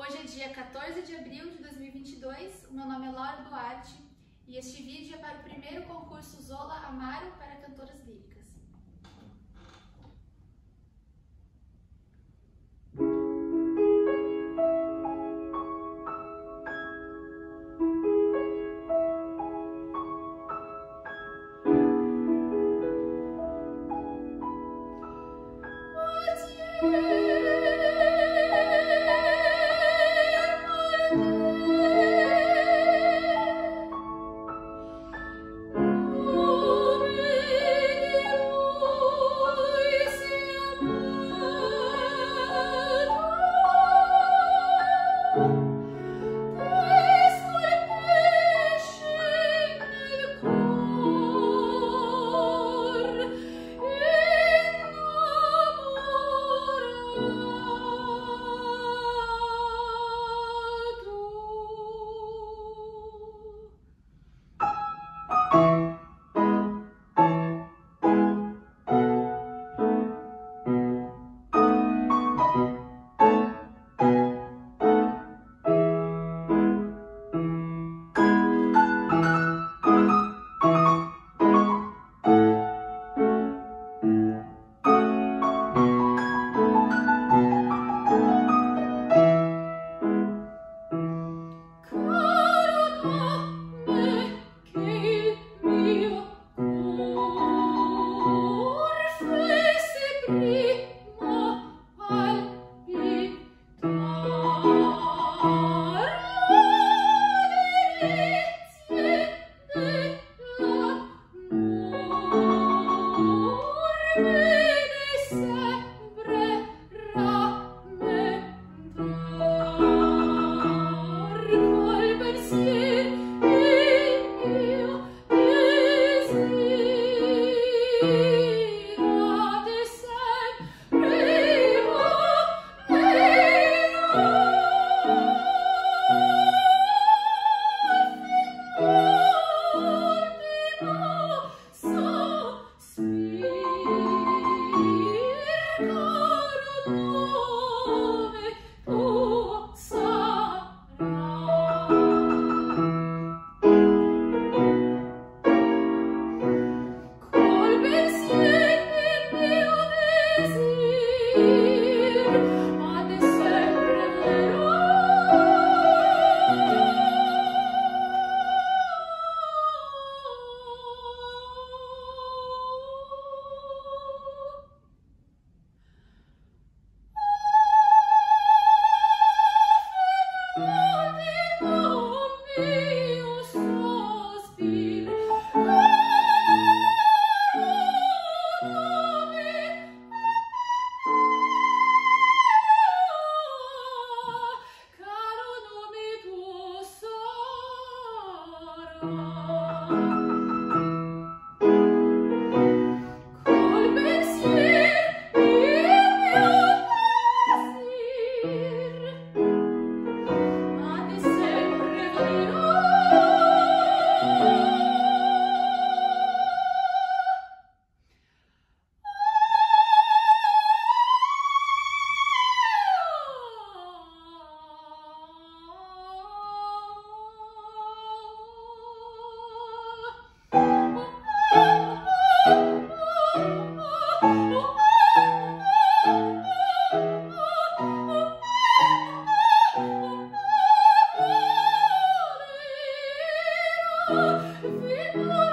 Hoje é dia 14 de abril de 2022, o meu nome é Laura Duarte e este vídeo é para o primeiro concurso Zola Amaro para cantoras líricas. me. Amen.